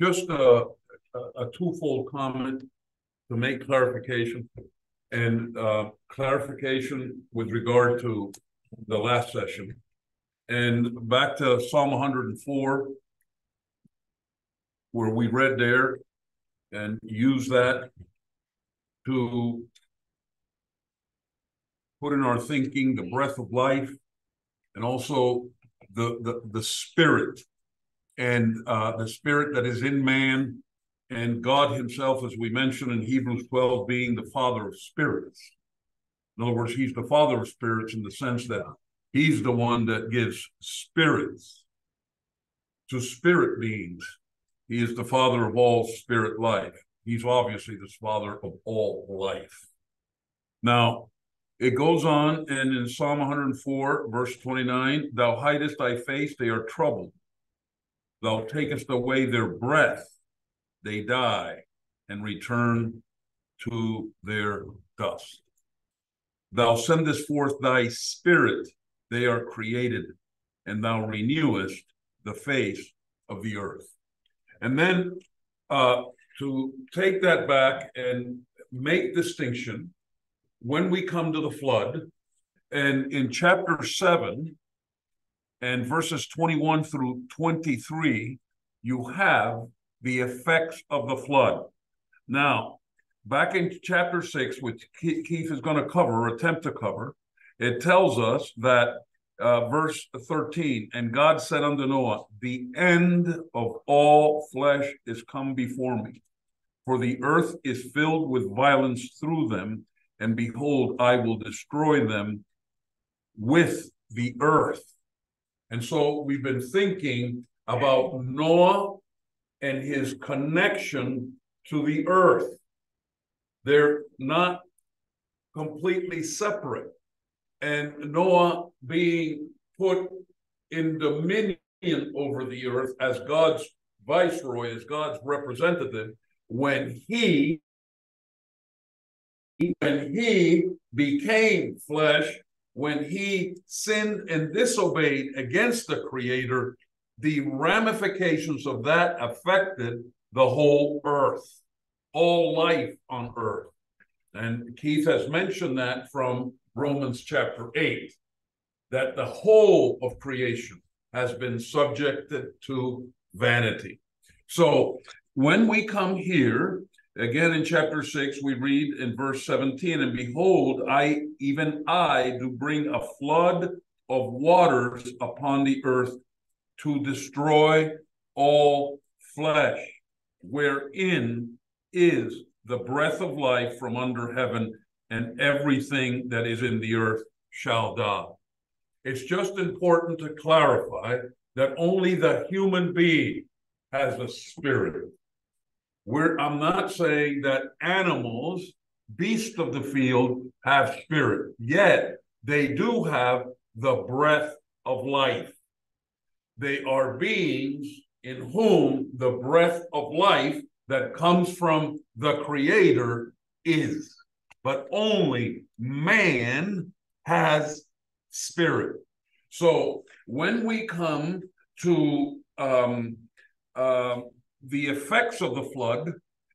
just a, a, a twofold comment to make clarification and uh, clarification with regard to the last session. And back to Psalm 104, where we read there and use that to put in our thinking the breath of life and also the the, the spirit and uh, the spirit that is in man and God himself, as we mentioned in Hebrews 12, being the father of spirits. In other words, he's the father of spirits in the sense that he's the one that gives spirits to spirit beings. He is the father of all spirit life. He's obviously the father of all life. Now, it goes on, and in Psalm 104, verse 29, Thou hidest thy face, they are troubled. Thou takest away their breath, they die and return to their dust. Thou sendest forth thy spirit, they are created, and thou renewest the face of the earth. And then uh, to take that back and make distinction when we come to the flood, and in chapter 7 and verses 21 through 23, you have the effects of the flood. Now, back in chapter 6, which Keith is going to cover or attempt to cover, it tells us that uh, verse 13, and God said unto Noah, The end of all flesh is come before me, for the earth is filled with violence through them, and behold, I will destroy them with the earth. And so we've been thinking about Noah and his connection to the earth. They're not completely separate. And Noah being put in dominion over the earth as God's viceroy, as God's representative, when he when he became flesh, when he sinned and disobeyed against the Creator, the ramifications of that affected the whole earth, all life on earth. And Keith has mentioned that from Romans chapter 8, that the whole of creation has been subjected to vanity. So when we come here Again, in chapter 6, we read in verse 17, and behold, I, even I, do bring a flood of waters upon the earth to destroy all flesh, wherein is the breath of life from under heaven, and everything that is in the earth shall die. It's just important to clarify that only the human being has a spirit. We're, I'm not saying that animals, beasts of the field, have spirit, yet they do have the breath of life. They are beings in whom the breath of life that comes from the Creator is. But only man has spirit. So when we come to um, uh, the effects of the flood.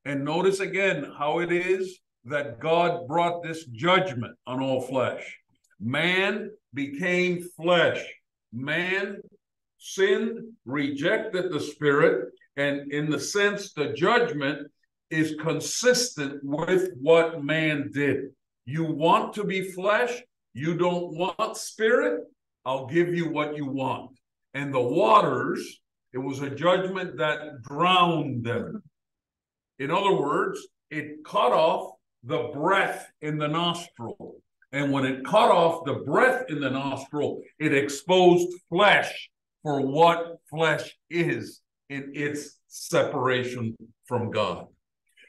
And notice again how it is that God brought this judgment on all flesh. Man became flesh. Man sinned, rejected the Spirit, and in the sense, the judgment is consistent with what man did. You want to be flesh, you don't want spirit, I'll give you what you want. And the waters it was a judgment that drowned them. In other words, it cut off the breath in the nostril. And when it cut off the breath in the nostril, it exposed flesh for what flesh is in its separation from God.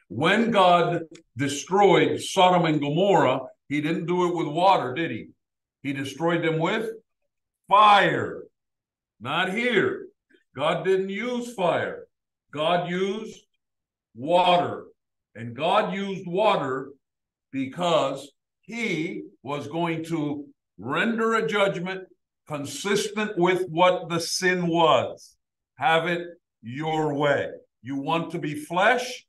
When God destroyed Sodom and Gomorrah, he didn't do it with water, did he? He destroyed them with fire. Not here. God didn't use fire. God used water. And God used water because he was going to render a judgment consistent with what the sin was. Have it your way. You want to be flesh?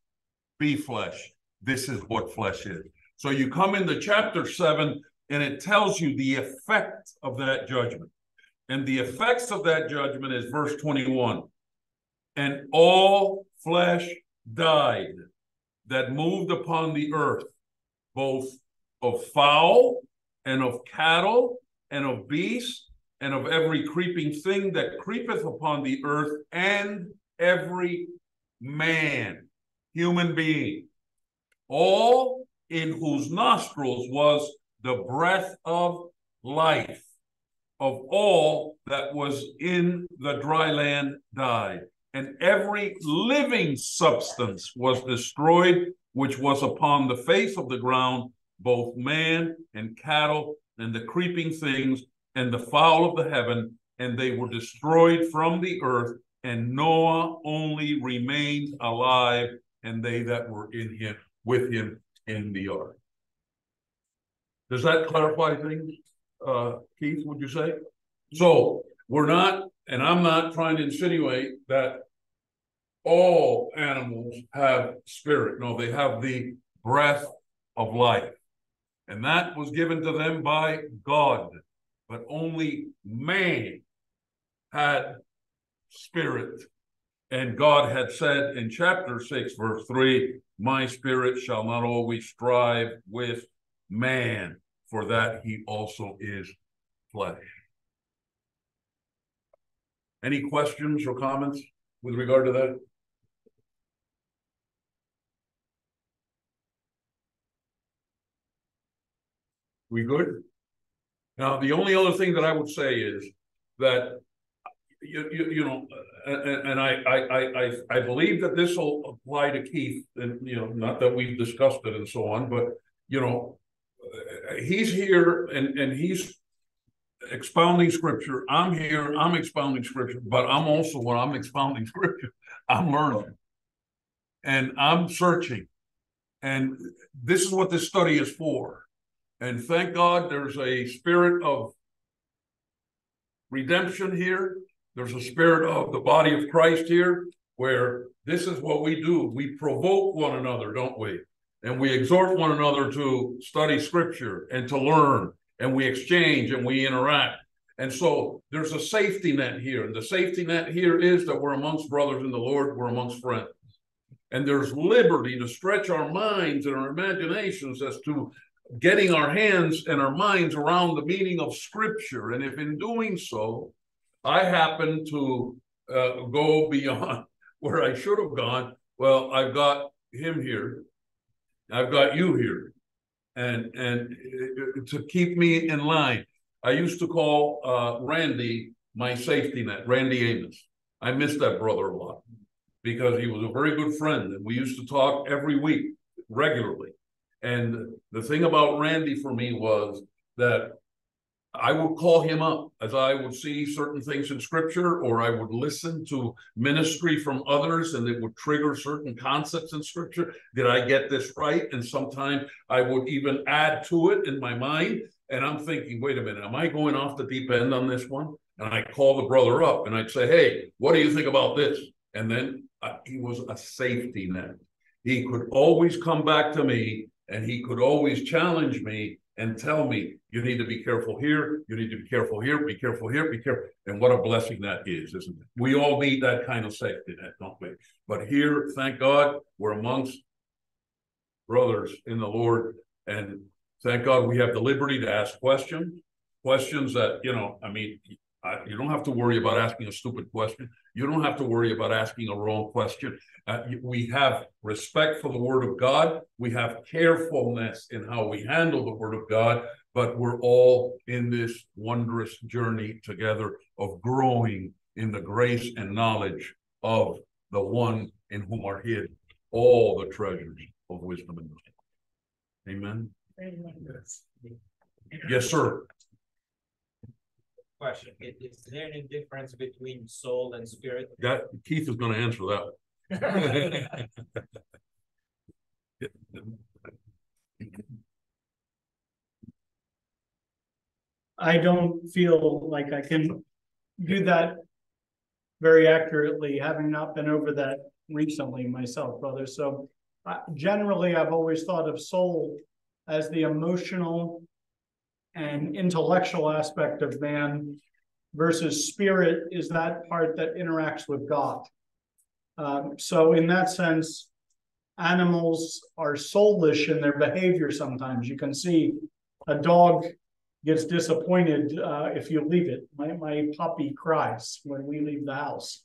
Be flesh. This is what flesh is. So you come into chapter seven, and it tells you the effect of that judgment. And the effects of that judgment is verse 21. And all flesh died that moved upon the earth, both of fowl and of cattle and of beasts and of every creeping thing that creepeth upon the earth and every man, human being, all in whose nostrils was the breath of life of all that was in the dry land died and every living substance was destroyed which was upon the face of the ground, both man and cattle, and the creeping things, and the fowl of the heaven, and they were destroyed from the earth, and Noah only remained alive, and they that were in him with him in the ark. Does that clarify things, uh, Keith? Would you say? So we're not, and I'm not trying to insinuate that all animals have spirit. No, they have the breath of life. And that was given to them by God. But only man had spirit. And God had said in chapter 6, verse 3 My spirit shall not always strive with man, for that he also is flesh. Any questions or comments with regard to that? We good? Now, the only other thing that I would say is that you you, you know, and, and I, I I I believe that this will apply to Keith, and you know, not that we've discussed it and so on, but you know, he's here and and he's expounding scripture. I'm here, I'm expounding scripture, but I'm also when I'm expounding scripture, I'm learning and I'm searching. And this is what this study is for. And thank God there's a spirit of redemption here. There's a spirit of the body of Christ here where this is what we do. We provoke one another, don't we? And we exhort one another to study scripture and to learn, and we exchange and we interact. And so there's a safety net here. And the safety net here is that we're amongst brothers in the Lord, we're amongst friends. And there's liberty to stretch our minds and our imaginations as to getting our hands and our minds around the meaning of Scripture. And if in doing so, I happen to uh, go beyond where I should have gone, well, I've got him here, I've got you here, and and uh, to keep me in line. I used to call uh, Randy my safety net, Randy Amos. I miss that brother a lot because he was a very good friend, and we used to talk every week regularly. And the thing about Randy for me was that I would call him up as I would see certain things in scripture, or I would listen to ministry from others and it would trigger certain concepts in scripture. Did I get this right? And sometimes I would even add to it in my mind. And I'm thinking, wait a minute, am I going off the deep end on this one? And I call the brother up and I'd say, hey, what do you think about this? And then uh, he was a safety net. He could always come back to me and he could always challenge me and tell me, you need to be careful here, you need to be careful here, be careful here, be careful. And what a blessing that is, isn't it? We all need that kind of safety net, don't we? But here, thank God, we're amongst brothers in the Lord. And thank God we have the liberty to ask questions, questions that, you know, I mean, I, you don't have to worry about asking a stupid question. You don't have to worry about asking a wrong question. Uh, we have respect for the Word of God. We have carefulness in how we handle the Word of God, but we're all in this wondrous journey together of growing in the grace and knowledge of the one in whom are hid all the treasures of wisdom and knowledge. Amen. Amen. Yes. yes, sir question. Is there any difference between soul and spirit? That Keith is going to answer that. I don't feel like I can do that very accurately, having not been over that recently myself, brother. So uh, generally, I've always thought of soul as the emotional and intellectual aspect of man versus spirit is that part that interacts with God. Um, so in that sense, animals are soulish in their behavior sometimes. You can see a dog gets disappointed uh, if you leave it. My, my puppy cries when we leave the house.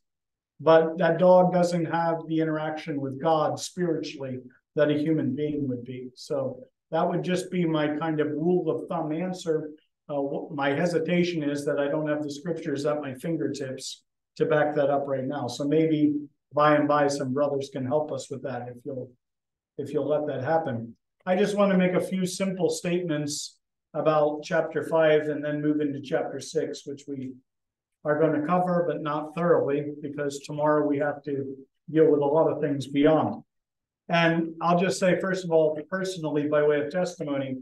But that dog doesn't have the interaction with God spiritually that a human being would be. So that would just be my kind of rule of thumb answer. Uh, my hesitation is that I don't have the scriptures at my fingertips to back that up right now. So maybe by and by some brothers can help us with that if you'll if you'll let that happen. I just want to make a few simple statements about chapter five and then move into chapter six, which we are going to cover, but not thoroughly, because tomorrow we have to deal with a lot of things beyond. And I'll just say, first of all, personally, by way of testimony,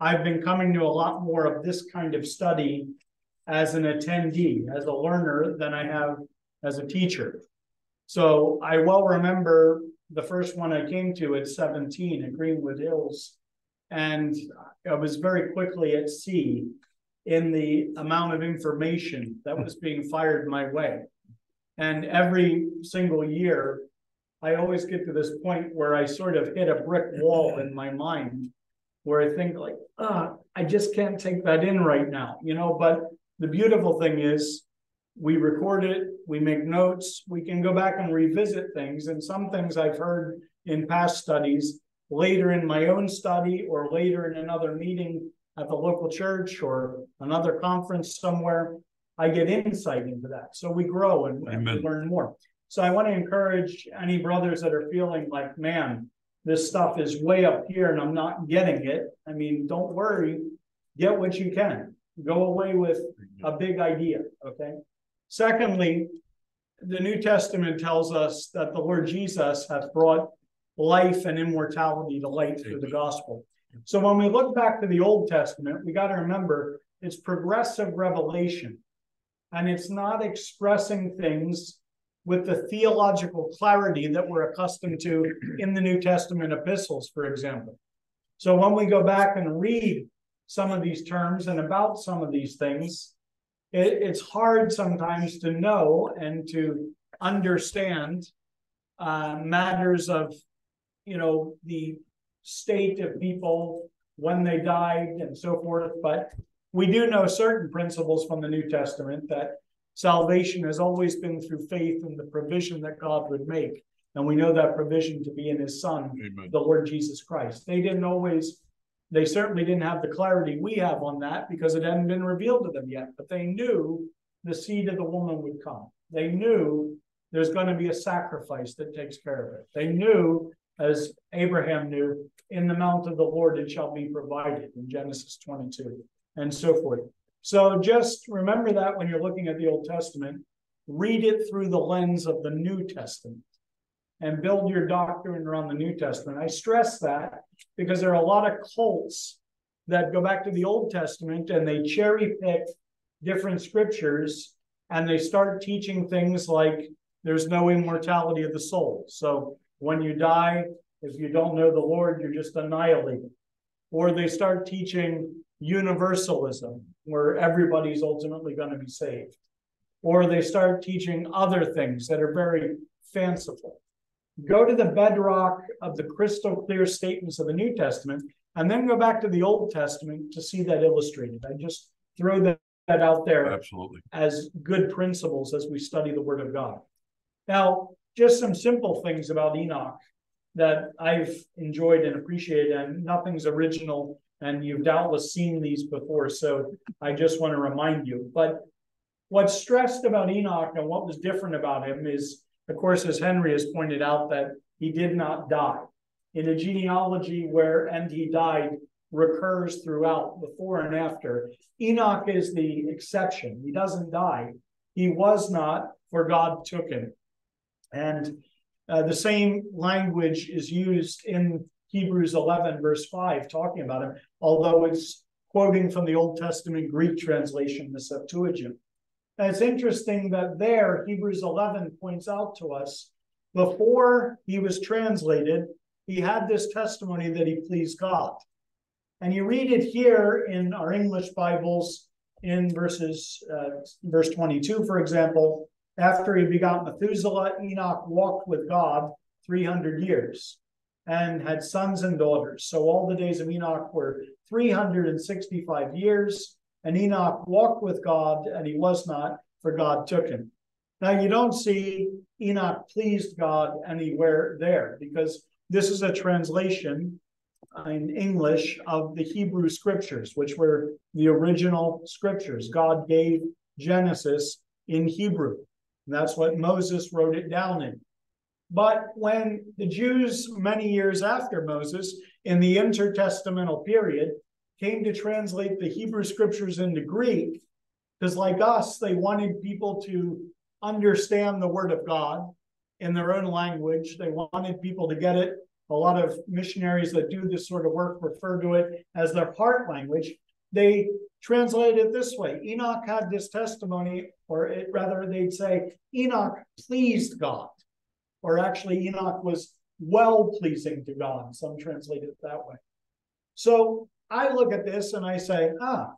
I've been coming to a lot more of this kind of study as an attendee, as a learner, than I have as a teacher. So I well remember the first one I came to at 17 at Greenwood Hills. And I was very quickly at sea in the amount of information that was being fired my way. And every single year, I always get to this point where I sort of hit a brick wall in my mind where I think like, ah, I just can't take that in right now, you know. But the beautiful thing is we record it, we make notes, we can go back and revisit things. And some things I've heard in past studies later in my own study or later in another meeting at the local church or another conference somewhere, I get insight into that. So we grow and, and learn more. So I want to encourage any brothers that are feeling like, man, this stuff is way up here and I'm not getting it. I mean, don't worry, get what you can. Go away with a big idea. Okay. Secondly, the New Testament tells us that the Lord Jesus hath brought life and immortality to light through the gospel. So when we look back to the Old Testament, we got to remember it's progressive revelation and it's not expressing things with the theological clarity that we're accustomed to in the New Testament epistles, for example. So when we go back and read some of these terms and about some of these things, it, it's hard sometimes to know and to understand uh, matters of, you know, the state of people when they died and so forth. But we do know certain principles from the New Testament that Salvation has always been through faith in the provision that God would make. And we know that provision to be in his son, Amen. the Lord Jesus Christ. They didn't always, they certainly didn't have the clarity we have on that because it hadn't been revealed to them yet. But they knew the seed of the woman would come. They knew there's going to be a sacrifice that takes care of it. They knew, as Abraham knew, in the mount of the Lord it shall be provided in Genesis 22 and so forth. So just remember that when you're looking at the Old Testament, read it through the lens of the New Testament and build your doctrine around the New Testament. I stress that because there are a lot of cults that go back to the Old Testament and they cherry pick different scriptures and they start teaching things like there's no immortality of the soul. So when you die, if you don't know the Lord, you're just annihilated. Or they start teaching universalism, where everybody's ultimately going to be saved. Or they start teaching other things that are very fanciful. Go to the bedrock of the crystal clear statements of the New Testament, and then go back to the Old Testament to see that illustrated. I just throw that, that out there absolutely as good principles as we study the Word of God. Now, just some simple things about Enoch that I've enjoyed and appreciated, and nothing's original and you've doubtless seen these before, so I just want to remind you. But what's stressed about Enoch and what was different about him is, of course, as Henry has pointed out, that he did not die. In a genealogy where and he died recurs throughout before and after. Enoch is the exception. He doesn't die. He was not, for God took him. And uh, the same language is used in Hebrews 11, verse 5, talking about him, although it's quoting from the Old Testament Greek translation, the Septuagint. And it's interesting that there, Hebrews 11 points out to us before he was translated, he had this testimony that he pleased God. And you read it here in our English Bibles in verses, uh, verse 22, for example. After he begot Methuselah, Enoch walked with God 300 years and had sons and daughters. So all the days of Enoch were 365 years, and Enoch walked with God, and he was not, for God took him. Now, you don't see Enoch pleased God anywhere there because this is a translation in English of the Hebrew scriptures, which were the original scriptures. God gave Genesis in Hebrew. And that's what Moses wrote it down in. But when the Jews, many years after Moses, in the intertestamental period, came to translate the Hebrew scriptures into Greek, because like us, they wanted people to understand the word of God in their own language. They wanted people to get it. A lot of missionaries that do this sort of work refer to it as their heart language. They translate it this way Enoch had this testimony, or it, rather, they'd say, Enoch pleased God or actually Enoch was well pleasing to God. Some translate it that way. So I look at this and I say, ah,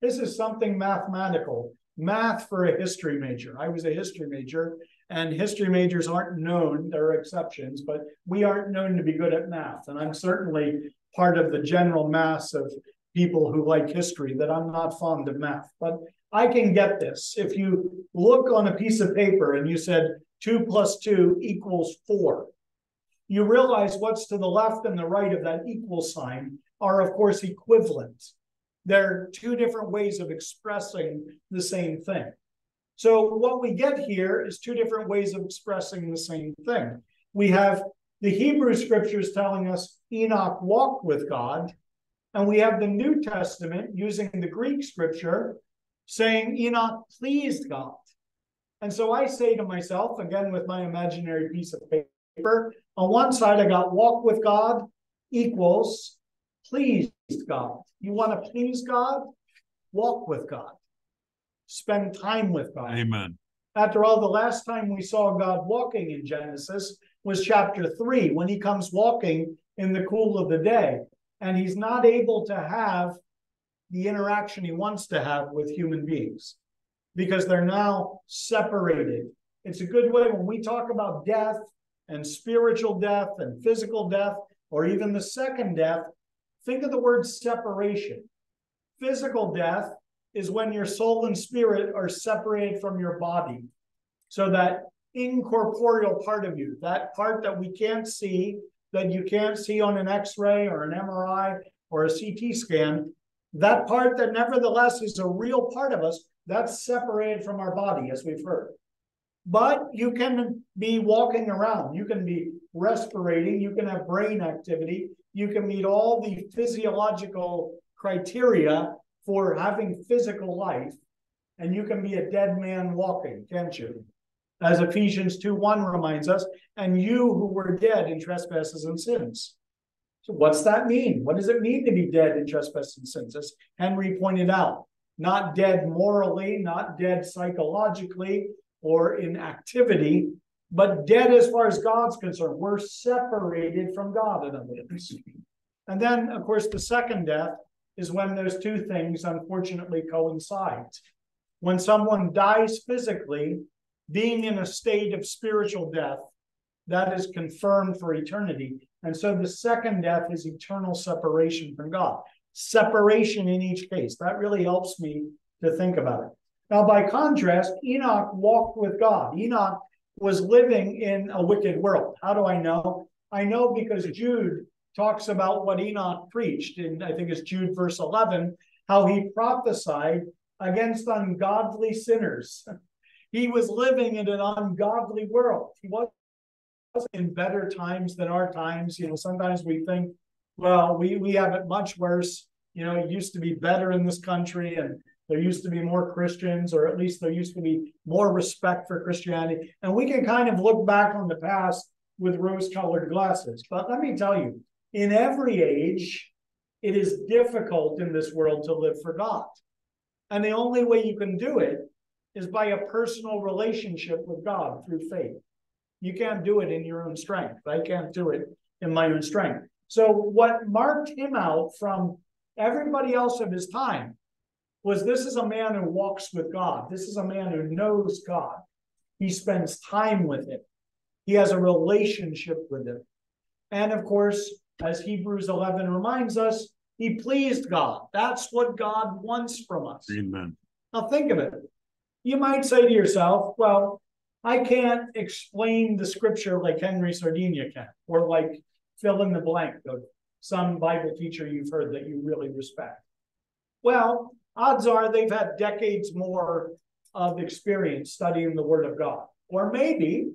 this is something mathematical, math for a history major. I was a history major, and history majors aren't known, there are exceptions, but we aren't known to be good at math. And I'm certainly part of the general mass of people who like history that I'm not fond of math. But I can get this. If you look on a piece of paper and you said, 2 plus 2 equals 4. You realize what's to the left and the right of that equal sign are, of course, equivalent. They're two different ways of expressing the same thing. So, what we get here is two different ways of expressing the same thing. We have the Hebrew scriptures telling us Enoch walked with God, and we have the New Testament using the Greek scripture saying Enoch pleased God. And so I say to myself, again with my imaginary piece of paper, on one side I got walk with God equals pleased God. You want to please God? Walk with God. Spend time with God. Amen. After all, the last time we saw God walking in Genesis was chapter three, when he comes walking in the cool of the day. And he's not able to have the interaction he wants to have with human beings because they're now separated. It's a good way when we talk about death and spiritual death and physical death, or even the second death, think of the word separation. Physical death is when your soul and spirit are separated from your body. So that incorporeal part of you, that part that we can't see, that you can't see on an x ray or an MRI or a CT scan, that part that nevertheless is a real part of us that's separated from our body, as we've heard. But you can be walking around, you can be respirating, you can have brain activity, you can meet all the physiological criteria for having physical life, and you can be a dead man walking, can't you? As Ephesians 2 1 reminds us, and you who were dead in trespasses and sins. So, what's that mean? What does it mean to be dead in trespasses and sins? As Henry pointed out, not dead morally, not dead psychologically or in activity, but dead as far as God's concerned. We're separated from God, in other words. And then, of course, the second death is when those two things unfortunately coincide. When someone dies physically, being in a state of spiritual death, that is confirmed for eternity. And so the second death is eternal separation from God separation in each case. That really helps me to think about it. Now, by contrast, Enoch walked with God. Enoch was living in a wicked world. How do I know? I know because Jude talks about what Enoch preached, and I think it's Jude verse 11, how he prophesied against ungodly sinners. He was living in an ungodly world. He was in better times than our times. You know, sometimes we think well, we, we have it much worse. You know, it used to be better in this country and there used to be more Christians, or at least there used to be more respect for Christianity. And we can kind of look back on the past with rose colored glasses. But let me tell you, in every age, it is difficult in this world to live for God. And the only way you can do it is by a personal relationship with God through faith. You can't do it in your own strength. I can't do it in my own strength. So what marked him out from everybody else of his time was this is a man who walks with God. This is a man who knows God. He spends time with him. He has a relationship with him. And of course, as Hebrews 11 reminds us, he pleased God. That's what God wants from us. Amen. Now think of it. You might say to yourself, well, I can't explain the scripture like Henry Sardina can, or like fill in the blank of some Bible teacher you've heard that you really respect. Well, odds are they've had decades more of experience studying the Word of God. Or maybe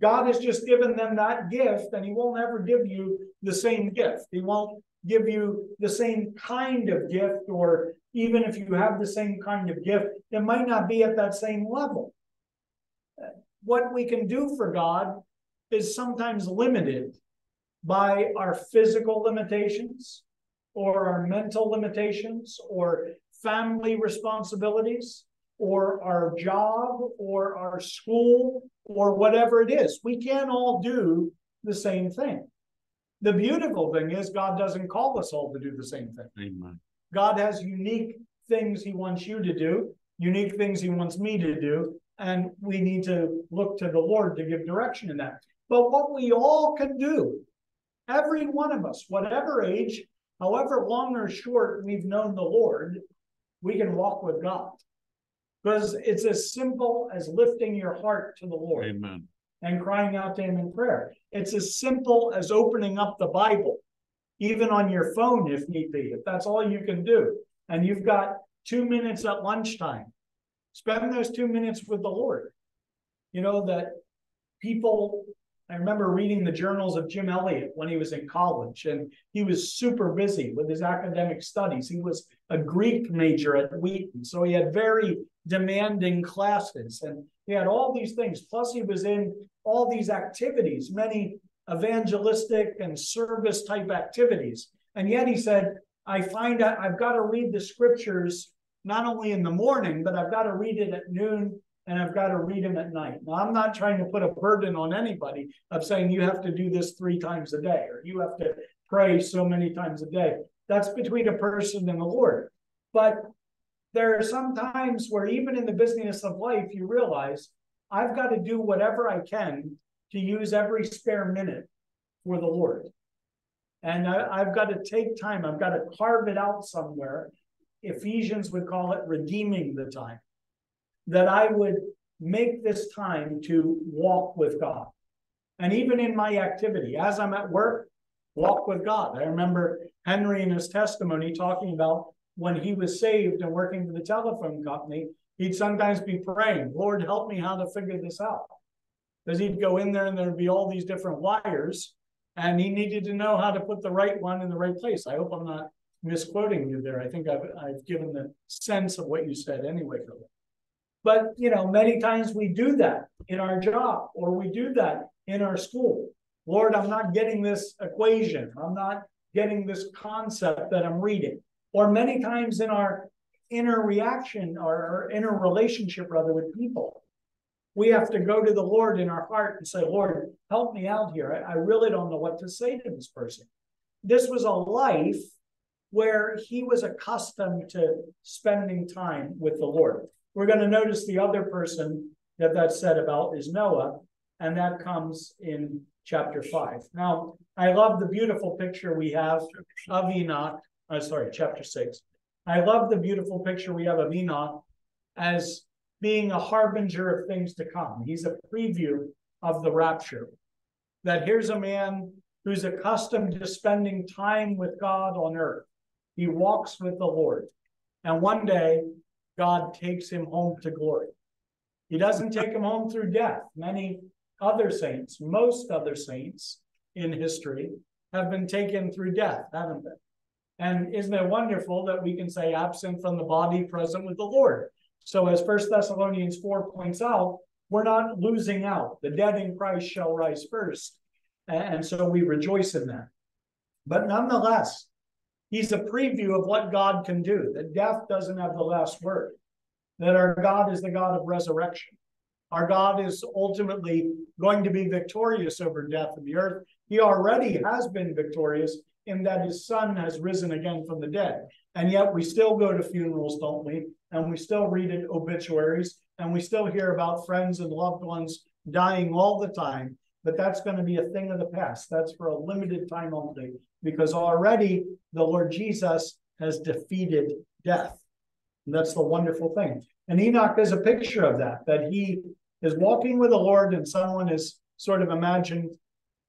God has just given them that gift and He won't ever give you the same gift. He won't give you the same kind of gift, or even if you have the same kind of gift, it might not be at that same level. What we can do for God is sometimes limited by our physical limitations or our mental limitations or family responsibilities or our job or our school or whatever it is. We can't all do the same thing. The beautiful thing is, God doesn't call us all to do the same thing. Amen. God has unique things He wants you to do, unique things He wants me to do, and we need to look to the Lord to give direction in that. But what we all can do, every one of us, whatever age, however long or short we've known the Lord, we can walk with God. Because it's as simple as lifting your heart to the Lord Amen. and crying out to Him in prayer. It's as simple as opening up the Bible, even on your phone if need be, if that's all you can do. And you've got two minutes at lunchtime. Spend those two minutes with the Lord. You know, that people I remember reading the journals of Jim Elliot when he was in college, and he was super busy with his academic studies. He was a Greek major at Wheaton, so he had very demanding classes, and he had all these things. Plus, he was in all these activities, many evangelistic and service type activities. And yet he said, I find that I've got to read the scriptures not only in the morning, but I've got to read it at noon and I've got to read them at night. Now, I'm not trying to put a burden on anybody of saying you have to do this three times a day or you have to pray so many times a day. That's between a person and the Lord. But there are some times where, even in the busyness of life, you realize I've got to do whatever I can to use every spare minute for the Lord. And I, have got to take time, I've got to carve it out somewhere. Ephesians would call it redeeming the time that I would make this time to walk with God. And even in my activity, as I'm at work, walk with God. I remember Henry in his testimony talking about when he was saved and working for the telephone company, he'd sometimes be praying, Lord, help me how to figure this out. Because he'd go in there and there'd be all these different wires, and he needed to know how to put the right one in the right place. I hope I'm not misquoting you there. I think I've, I've given the sense of what you said anyway. But you know, many times we do that in our job or we do that in our school. Lord, I'm not getting this equation. I'm not getting this concept that I'm reading. Or many times in our inner reaction or, inner relationship, rather, with people, we have to go to the Lord in our heart and say, Lord, help me out here. I, I really don't know what to say to this person. This was a life where he was accustomed to spending time with the Lord. We're going to notice the other person that that's said about is Noah, and that comes in chapter five. Now, I love the beautiful picture we have of Enoch. Uh, sorry, chapter six. I love the beautiful picture we have of Enoch as being a harbinger of things to come. He's a preview of the rapture. That here's a man who's accustomed to spending time with God on earth. He walks with the Lord. And one day God takes him home to glory. He doesn't mm-hmm. take him home through death. Many other saints, most other saints in history, have been taken through death, haven't they? And isn't it wonderful that we can say absent from the body, present with the Lord? So, as First Thessalonians 4 points out, we're not losing out. The dead in Christ shall rise first. And so we rejoice in that. But nonetheless, He's a preview of what God can do, that death doesn't have the last word, that our God is the God of resurrection. Our God is ultimately going to be victorious over death in the earth. He already has been victorious in that his son has risen again from the dead. And yet we still go to funerals, don't we? And we still read obituaries and we still hear about friends and loved ones dying all the time. But that's going to be a thing of the past. That's for a limited time only because already the Lord Jesus has defeated death. And that's the wonderful thing. And Enoch is a picture of that, that he is walking with the Lord and someone is sort of imagined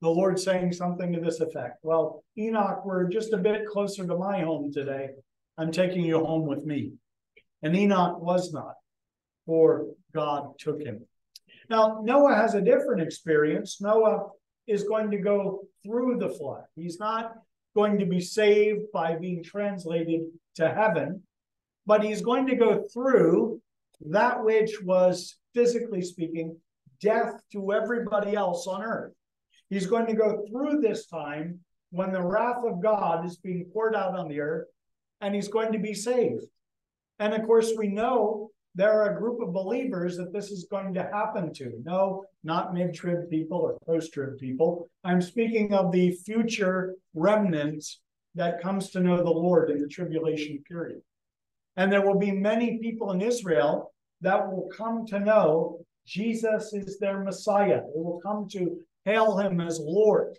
the Lord saying something to this effect. Well, Enoch, we're just a bit closer to my home today. I'm taking you home with me. And Enoch was not, for God took him. Now, Noah has a different experience. Noah is going to go through the flood. He's not going to be saved by being translated to heaven, but he's going to go through that which was, physically speaking, death to everybody else on earth. He's going to go through this time when the wrath of God is being poured out on the earth, and he's going to be saved. And of course, we know there are a group of believers that this is going to happen to. No, not mid trib people or post trib people. I'm speaking of the future remnant that comes to know the Lord in the tribulation period. And there will be many people in Israel that will come to know Jesus is their Messiah. They will come to hail him as Lord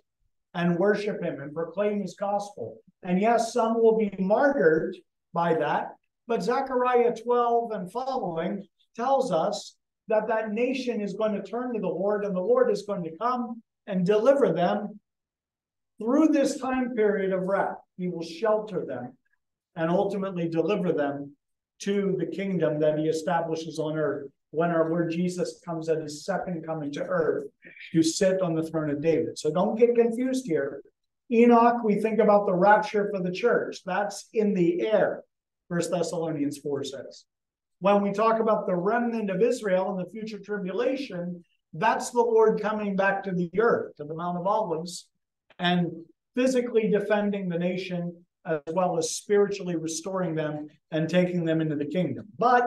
and worship him and proclaim his gospel. And yes, some will be martyred by that, but Zechariah 12 and following tells us that that nation is going to turn to the Lord and the Lord is going to come and deliver them through this time period of wrath. He will shelter them and ultimately deliver them to the kingdom that he establishes on earth when our Lord Jesus comes at his second coming to earth to sit on the throne of David. So don't get confused here. Enoch, we think about the rapture for the church. That's in the air, First Thessalonians 4 says. When we talk about the remnant of Israel and the future tribulation, that's the Lord coming back to the earth, to the Mount of Olives, and physically defending the nation as well as spiritually restoring them and taking them into the kingdom. But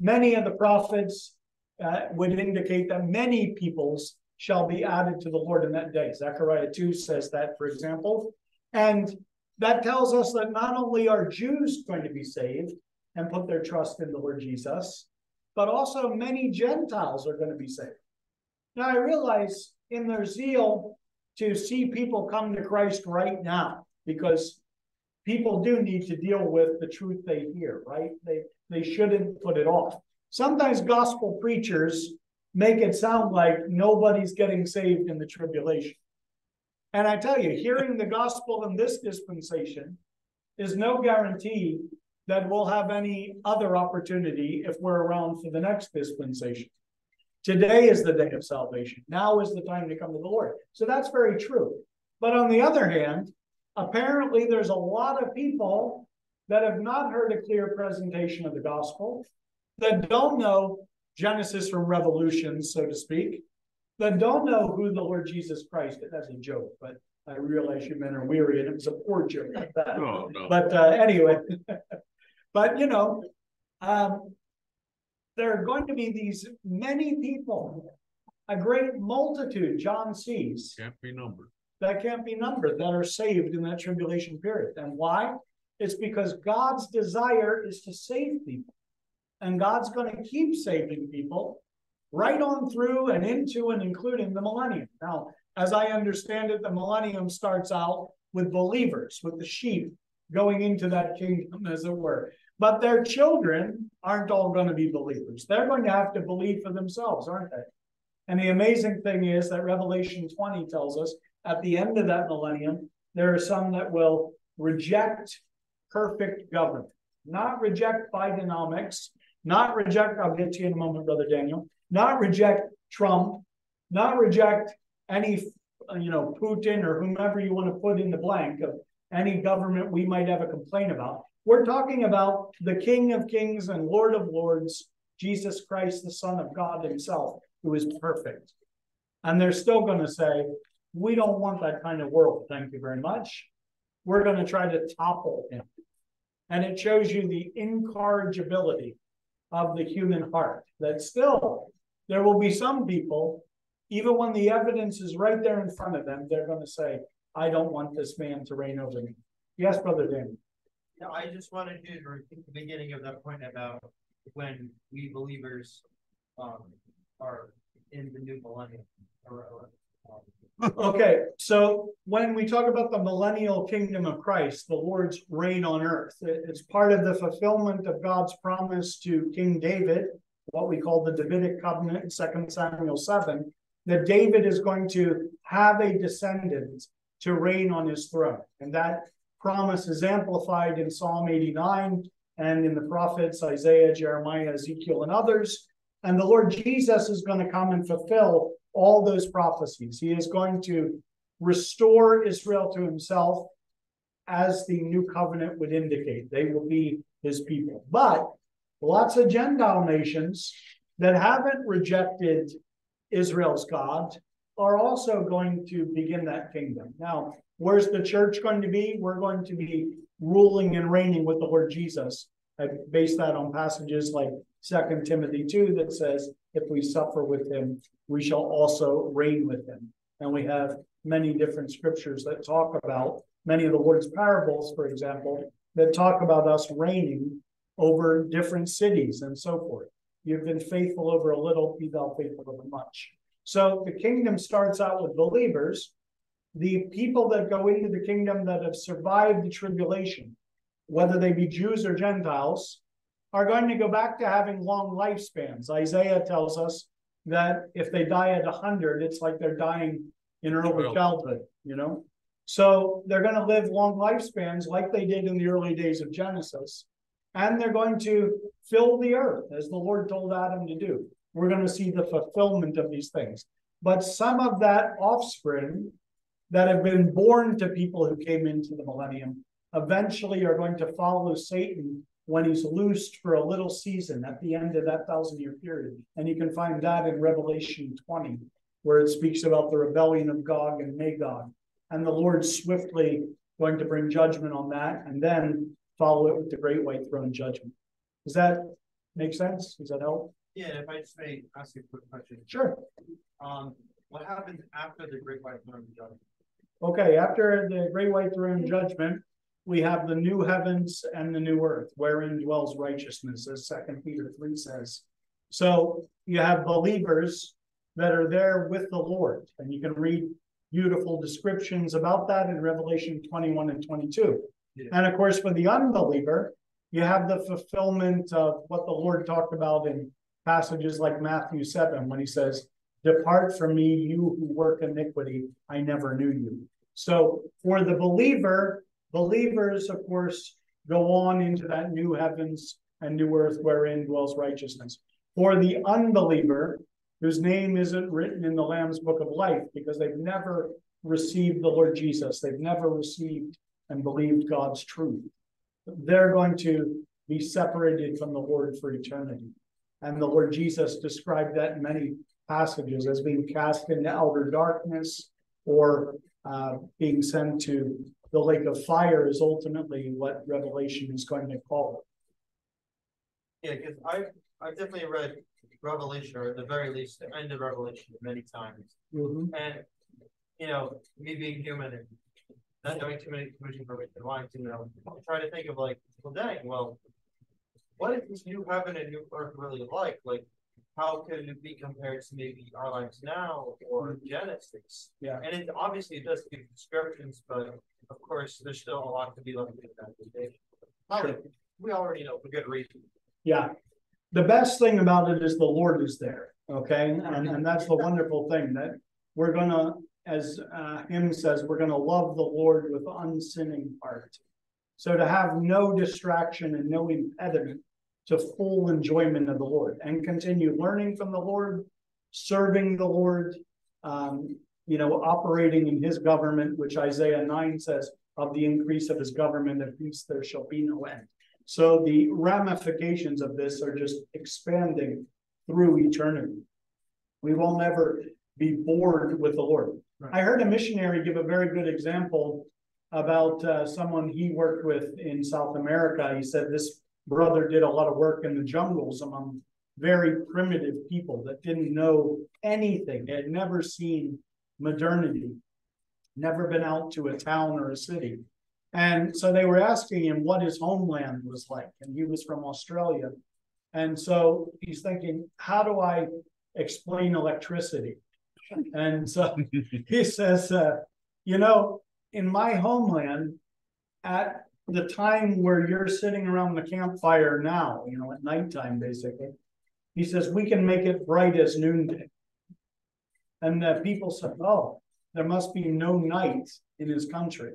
many of the prophets uh, would indicate that many peoples shall be added to the Lord in that day. Zechariah 2 says that, for example. And that tells us that not only are Jews going to be saved and put their trust in the Lord Jesus, but also many Gentiles are going to be saved. Now, I realize in their zeal to see people come to Christ right now, because people do need to deal with the truth they hear, right? They they shouldn't put it off. Sometimes gospel preachers make it sound like nobody's getting saved in the tribulation. And I tell you, hearing the gospel in this dispensation is no guarantee that we'll have any other opportunity if we're around for the next dispensation. Today is the day of salvation. Now is the time to come to the Lord. So that's very true. But on the other hand, apparently there's a lot of people that have not heard a clear presentation of the gospel, that don't know Genesis from Revolution, so to speak, that don't know who the Lord Jesus Christ is. That's a joke, but I realize you men are weary and it was a poor joke. No, no. But uh, anyway, but you know, um, there are going to be these many people, a great multitude, John sees. Can't be numbered. That can't be numbered that are saved in that tribulation period. And why? It's because God's desire is to save people. And God's going to keep saving people right on through and into and including the millennium. Now, as I understand it, the millennium starts out with believers, with the sheep going into that kingdom, as it were. But their children aren't all going to be believers. They're going to have to believe for themselves, aren't they? And the amazing thing is that Revelation 20 tells us at the end of that millennium, there are some that will reject perfect government, not reject Bidenomics, not reject, I'll get to you in a moment, Brother Daniel, not reject Trump, not reject any, you know, Putin or whomever you want to put in the blank of any government we might have a complaint about. We're talking about the King of Kings and Lord of Lords, Jesus Christ, the Son of God Himself, who is perfect. And they're still going to say, we don't want that kind of world. Thank you very much. We're going to try to topple him. And it shows you the incorrigibility of the human heart that still there will be some people, even when the evidence is right there in front of them, they're gonna say, I don't want this man to reign over me. Yes, brother Dan. No, I just wanted to repeat the beginning of that point about when we believers um are in the new millennium. um, Okay, so when we talk about the millennial kingdom of Christ, the Lord's reign on earth, it's part of the fulfillment of God's promise to King David, what we call the Davidic covenant in Second Samuel seven, that David is going to have a descendant to reign on his throne. And that promise is amplified in Psalm eighty-nine and in the prophets Isaiah, Jeremiah, Ezekiel, and others. And the Lord Jesus is going to come and fulfill all those prophecies. He is going to restore Israel to himself as the new covenant would indicate. They will be his people. But lots of Gentile nations that haven't rejected Israel's God are also going to begin that kingdom. Now, where's the church going to be? We're going to be ruling and reigning with the Lord Jesus. I base that on passages like Second Timothy 2 that says, if we suffer with him, we shall also reign with him. And we have many different scriptures that talk about many of the Lord's parables, for example, that talk about us reigning over different cities and so forth. You've been faithful over a little, be thou faithful over much. So the kingdom starts out with believers, the people that go into the kingdom that have survived the tribulation, whether they be Jews or Gentiles, are going to go back to having long lifespans. Isaiah tells us that if they die at 100, it's like they're dying in early childhood, you know? So they're going to live long lifespans like they did in the early days of Genesis. And they're going to fill the earth as the Lord told Adam to do. We're going to see the fulfillment of these things. But some of that offspring that have been born to people who came into the millennium eventually are going to follow Satan when he's loosed for a little season at the end of that thousand year period. And you can find that in Revelation 20, where it speaks about the rebellion of Gog and Magog. And the Lord swiftly going to bring judgment on that and then follow it with the great white throne judgment. Does that make sense? Does that help? Yeah, if I just may ask you a quick question, Sure. um, what happens after the great white throne judgment? Okay, after the great white throne judgment, we have the new heavens and the new earth wherein dwells righteousness, as Second Peter three says. So you have believers that are there with the Lord, and you can read beautiful descriptions about that in Revelation twenty-one and twenty-two. Yeah. And of course, for the unbeliever, you have the fulfillment of what the Lord talked about in passages like Matthew seven, when he says, Depart from me, you who work iniquity, I never knew you. So for the believer, believers, of course, go on into that new heavens and new earth wherein dwells righteousness. For the unbeliever, whose name isn't written in the Lamb's book of life because they've never received the Lord Jesus, they've never received and believed God's truth. They're going to be separated from the Lord for eternity. And the Lord Jesus described that in many passages as being cast into outer darkness or uh, being sent to the lake of fire is ultimately what Revelation is going to call it. Yeah, because I've, I've definitely read Revelation, or at the very least, the end of Revelation many times. Mhm. And, you know, me being human and not knowing too many too much information, wanting to know, try to think of like, well, dang, well. What is this new heaven and new earth really like? Like, how could it be compared to maybe our lives now or mm-hmm. Genesis? Yeah. And it obviously it does give descriptions, but of course, there's still a lot to be learned in that debate. Probably, we already know for good reason. Yeah. The best thing about it is the Lord is there. Okay. And, and that's the wonderful thing that we're gonna, as uh, hymn says, we're gonna love the Lord with unsinning heart. So to have no distraction and no impediment to full enjoyment of the Lord and continue learning from the Lord, serving the Lord, um, you know, operating in his government, which Isaiah 9 says, of the increase of his government of peace, there shall be no end. So the ramifications of this are just expanding through eternity. We will never be bored with the Lord. Right. I heard a missionary give a very good example about uh, someone he worked with in South America. He said this brother did a lot of work in the jungles among very primitive people that didn't know anything, they had never seen modernity, never been out to a town or a city. And so they were asking him what his homeland was like, and he was from Australia. And so he's thinking, how do I explain electricity? And so he says, uh, you know, in my homeland, at the time where you're sitting around the campfire now, you know, at nighttime, basically, he says, we can make it bright as noonday. And the people said, oh, there must be no night in his country.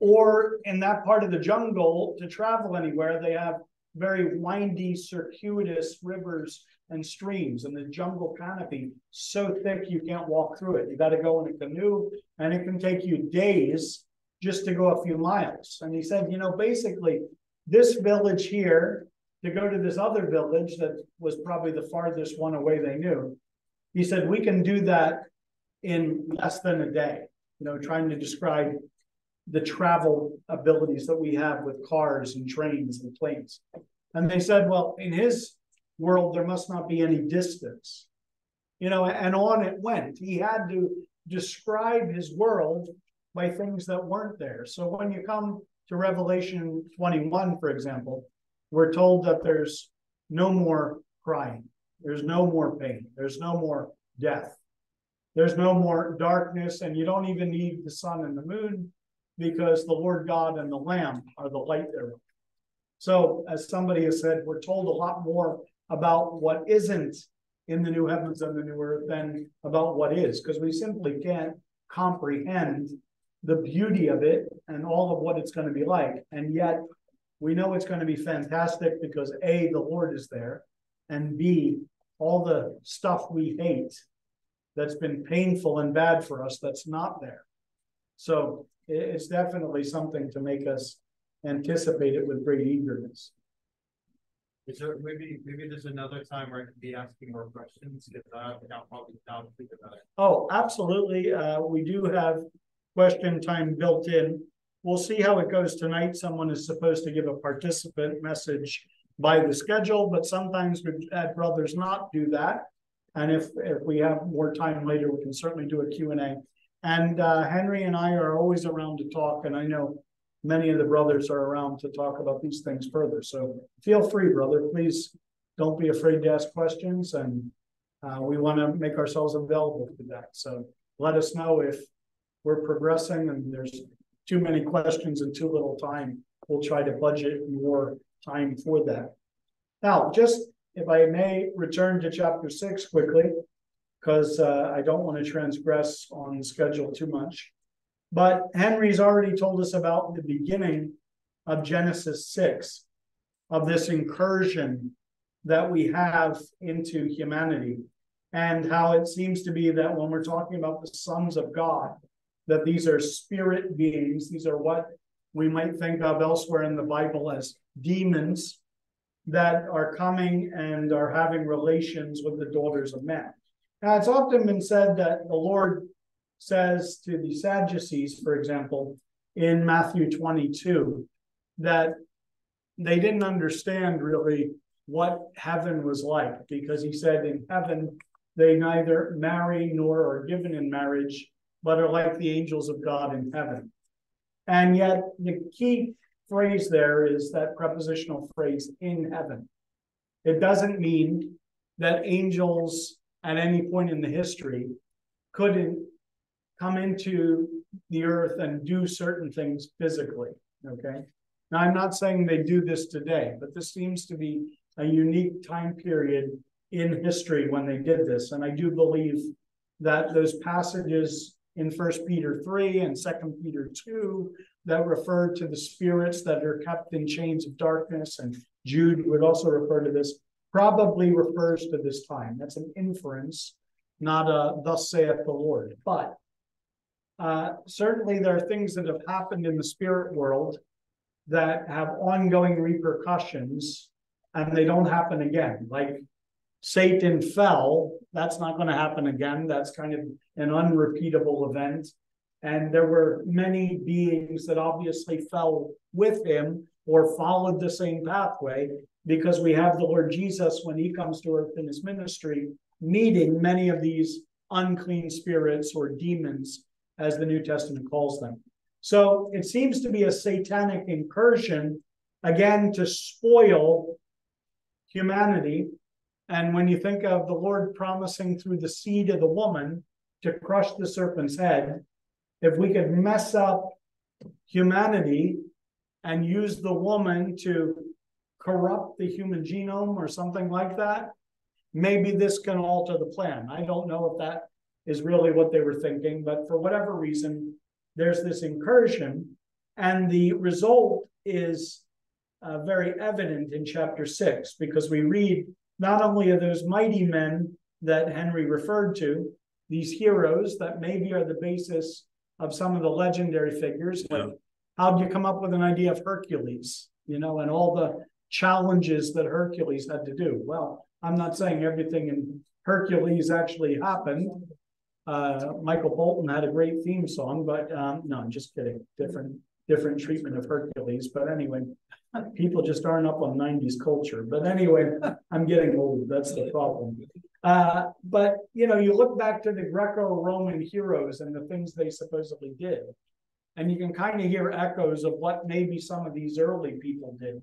Or in that part of the jungle, to travel anywhere, they have very windy, circuitous rivers and streams, and the jungle canopy so thick you can't walk through it. You got to go in a canoe, and it can take you days just to go a few miles. And he said, you know, basically, this village here to go to this other village that was probably the farthest one away they knew. He said, we can do that in less than a day, you know, trying to describe the travel abilities that we have with cars and trains and planes. And they said, well, in his world, there must not be any distance. You know, and on it went. He had to describe his world by things that weren't there. So when you come to Revelation 21, for example, we're told that there's no more crying, there's no more pain, there's no more death, there's no more darkness, and you don't even need the sun and the moon because the Lord God and the Lamb are the light thereof. So, as somebody has said, we're told a lot more about what isn't in the new heavens and the new earth than about what is, because we simply can't comprehend the beauty of it and all of what it's going to be like. And yet, we know it's going to be fantastic because A, the Lord is there, and B, all the stuff we hate that's been painful and bad for us that's not there. So it's definitely something to make us anticipate it with great eagerness. Is there maybe maybe there's another time where I could be asking more questions because I have probably think about it. Oh, absolutely. Uh, we do have question time built in. We'll see how it goes tonight. Someone is supposed to give a participant message by the schedule, but sometimes we've brothers not do that. And if, if we have more time later, we can certainly do a Q&A. And uh, Henry and I are always around to talk, and I know many of the brothers are around to talk about these things further. So feel free, brother. Please don't be afraid to ask questions, and uh, we want to make ourselves available for that. So let us know if we're progressing and there's too many questions and too little time. We'll try to budget more time for that. Now, just if I may return to chapter six quickly, because uh, I don't want to transgress on schedule too much. But Henry's already told us about the beginning of Genesis 6, of this incursion that we have into humanity, and how it seems to be that when we're talking about the sons of God, that these are spirit beings, these are what we might think of elsewhere in the Bible as demons that are coming and are having relations with the daughters of men. Now, it's often been said that the Lord says to the Sadducees, for example, in Matthew 22, that they didn't understand really what heaven was like because he said in heaven they neither marry nor are given in marriage, but are like the angels of God in heaven. And yet, the key phrase there is that prepositional phrase in heaven. It doesn't mean that angels at any point in the history couldn't come into the earth and do certain things physically. Okay. Now, I'm not saying they do this today, but this seems to be a unique time period in history when they did this. And I do believe that those passages in First Peter 3 and Second Peter 2 that refer to the spirits that are kept in chains of darkness, and Jude would also refer to this, probably refers to this time. That's an inference, not a thus saith the Lord. But uh, certainly there are things that have happened in the spirit world that have ongoing repercussions and they don't happen again. Like Satan fell, that's not going to happen again. That's kind of an unrepeatable event. And there were many beings that obviously fell with him or followed the same pathway, because we have the Lord Jesus when he comes to earth in his ministry, meeting many of these unclean spirits or demons, as the New Testament calls them. So it seems to be a satanic incursion, again, to spoil humanity. And when you think of the Lord promising through the seed of the woman to crush the serpent's head, if we could mess up humanity and use the woman to corrupt the human genome or something like that, maybe this can alter the plan. I don't know if that is really what they were thinking, but for whatever reason, there's this incursion, and the result is uh, very evident in chapter six because we read not only of those mighty men that Henry referred to, these heroes that maybe are the basis of some of the legendary figures. Like, yeah. how do you come up with an idea of Hercules? You know, and all the challenges that Hercules had to do. Well, I'm not saying everything in Hercules actually happened. Uh, Michael Bolton had a great theme song, but um, no, I'm just kidding. Different, different treatment of Hercules. But anyway, people just aren't up on 90s culture. But anyway, I'm getting old. That's the problem. Uh, but you know, you look back to the Greco-Roman heroes and the things they supposedly did, and you can kind of hear echoes of what maybe some of these early people did.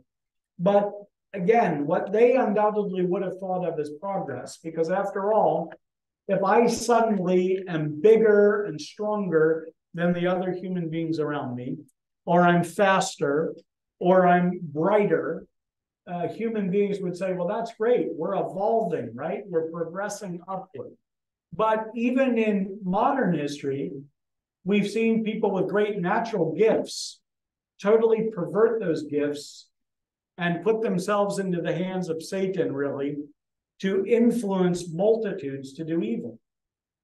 But again, what they undoubtedly would have thought of as progress, because after all, if I suddenly am bigger and stronger than the other human beings around me, or I'm faster, or I'm brighter, uh, human beings would say, well, that's great. We're evolving, right? We're progressing upward. But even in modern history, we've seen people with great natural gifts totally pervert those gifts and put themselves into the hands of Satan, really, to influence multitudes to do evil.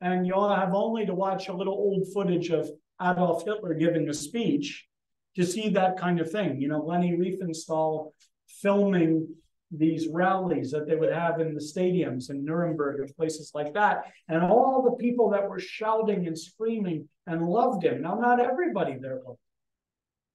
And you'll have only to watch a little old footage of Adolf Hitler giving a speech to see that kind of thing. You know, Leni Riefenstahl filming these rallies that they would have in the stadiums in Nuremberg and places like that. And all the people that were shouting and screaming and loved him. Now, not everybody there loved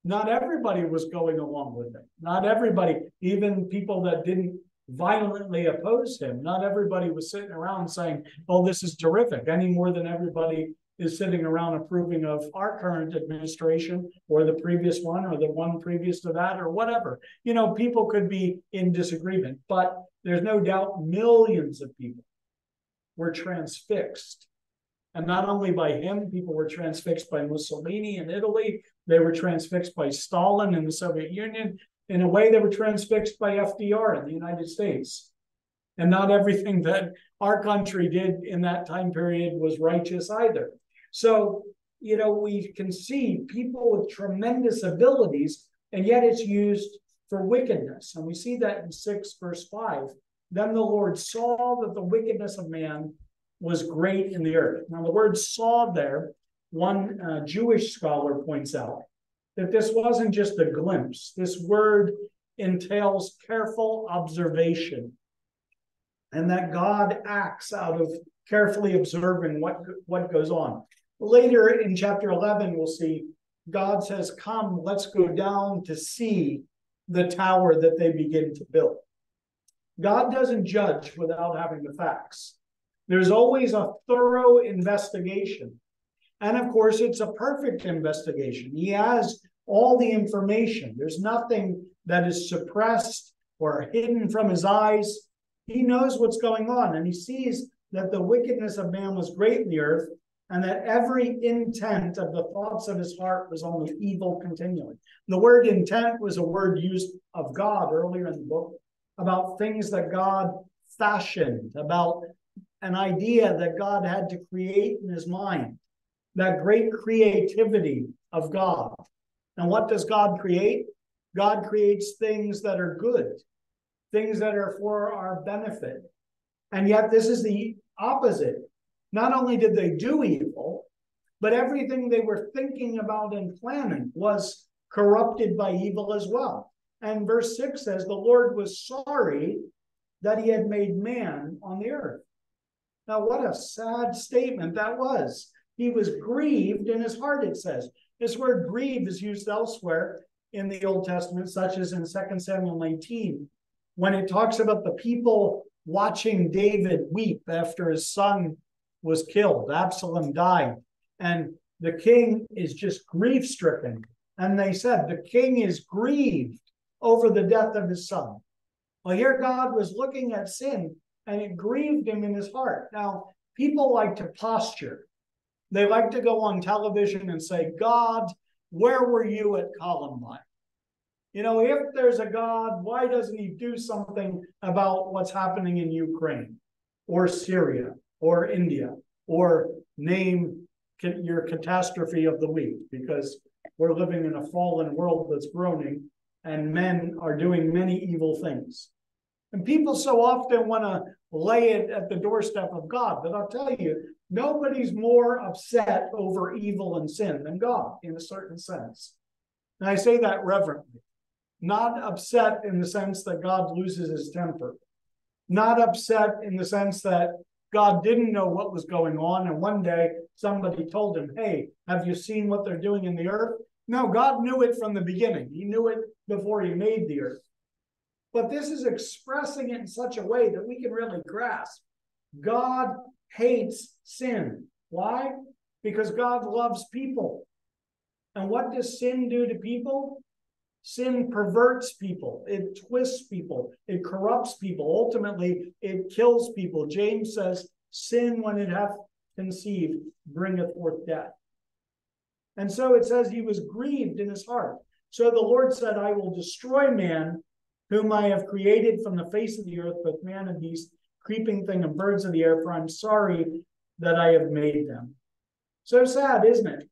not everybody was going along with it. Not everybody, even people that didn't violently oppose him, not everybody was sitting around saying, oh, this is terrific, any more than everybody is sitting around approving of our current administration or the previous one or the one previous to that or whatever. You know, people could be in disagreement, but there's no doubt millions of people were transfixed. And not only by him, people were transfixed by Mussolini in Italy, they were transfixed by Stalin in the Soviet Union. In a way, they were transfixed by FDR in the United States. And not everything that our country did in that time period was righteous either. So, you know, we can see people with tremendous abilities, and yet it's used for wickedness. And we see that in 6 verse 5. Then the Lord saw that the wickedness of man was great in the earth. Now, the word saw there one uh, Jewish scholar points out that this wasn't just a glimpse. This word entails careful observation, and that God acts out of carefully observing what, what goes on. Later in chapter 11, we'll see God says, Come, let's go down to see the tower that they begin to build. God doesn't judge without having the facts. There's always a thorough investigation and of course, it's a perfect investigation. He has all the information. There's nothing that is suppressed or hidden from his eyes. He knows what's going on and he sees that the wickedness of man was great in the earth and that every intent of the thoughts of his heart was only evil continually. The word intent was a word used of God earlier in the book about things that God fashioned, about an idea that God had to create in his mind that great creativity of God. And what does God create? God creates things that are good, things that are for our benefit. And yet, this is the opposite. Not only did they do evil, but everything they were thinking about and planning was corrupted by evil as well. And verse 6 says, The Lord was sorry that he had made man on the earth. Now, what a sad statement that was. He was grieved in his heart, it says. This word grieve is used elsewhere in the Old Testament, such as in 2 Samuel 19. when it talks about the people watching David weep after his son was killed, Absalom died, and the king is just grief stricken. And they said, The king is grieved over the death of his son. Well, here God was looking at sin and it grieved him in his heart. Now, people like to posture. They like to go on television and say, God, where were you at Columbine? You know, if there's a God, why doesn't he do something about what's happening in Ukraine or Syria or India or name your catastrophe of the week? Because we're living in a fallen world that's groaning and men are doing many evil things. And people so often want to lay it at the doorstep of God. But I'll tell you, nobody's more upset over evil and sin than God in a certain sense. And I say that reverently. Not upset in the sense that God loses his temper. Not upset in the sense that God didn't know what was going on. And one day somebody told him, Hey, have you seen what they're doing in the earth? No, God knew it from the beginning. He knew it before he made the earth. But this is expressing it in such a way that we can really grasp. God hates sin. Why? Because God loves people. And what does sin do to people? Sin perverts people, it twists people, it corrupts people. Ultimately, it kills people. James says, Sin, when it hath conceived, bringeth forth death. And so it says he was grieved in his heart. So the Lord said, I will destroy man, whom I have created from the face of the earth, both man and beast, creeping thing, and birds of the air, for I'm sorry that I have made them. So sad, isn't it?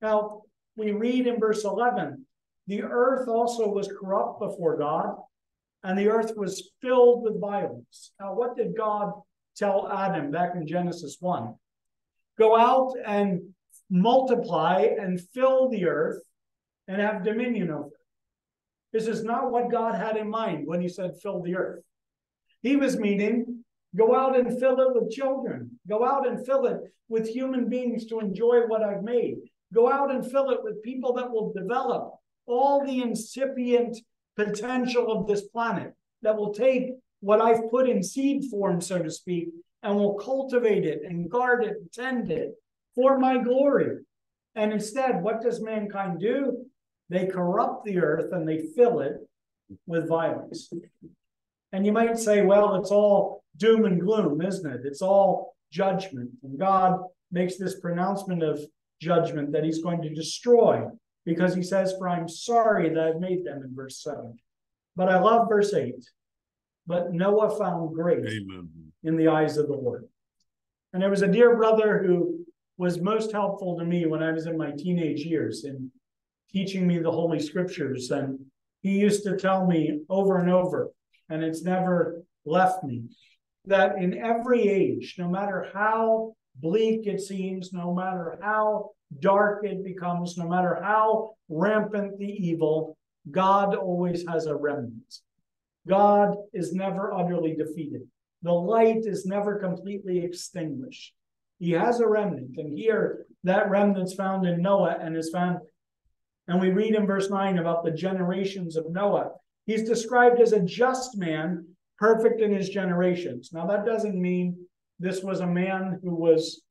Now, we read in verse 11 the earth also was corrupt before God, and the earth was filled with violence. Now, what did God tell Adam back in Genesis 1? Go out and multiply and fill the earth and have dominion over it. This is not what God had in mind when he said fill the earth. He was meaning go out and fill it with children. Go out and fill it with human beings to enjoy what I've made. Go out and fill it with people that will develop all the incipient potential of this planet, that will take what I've put in seed form, so to speak, and will cultivate it and guard it and tend it for my glory. And instead, what does mankind do? They corrupt the earth and they fill it with violence. And you might say, well, it's all doom and gloom, isn't it? It's all judgment. And God makes this pronouncement of judgment that he's going to destroy because he says, For I'm sorry that I've made them in verse 7. But I love verse 8. But Noah found grace Amen. in the eyes of the Lord. And there was a dear brother who was most helpful to me when I was in my teenage years in teaching me the Holy Scriptures. And he used to tell me over and over, and it's never left me, that in every age, no matter how bleak it seems, no matter how dark it becomes, no matter how rampant the evil, God always has a remnant. God is never utterly defeated. The light is never completely extinguished. He has a remnant. And here, that remnant's found in Noah and is found. And we read in verse 9 about the generations of Noah. He's described as a just man, perfect in his generations. Now, that doesn't mean this was a man who was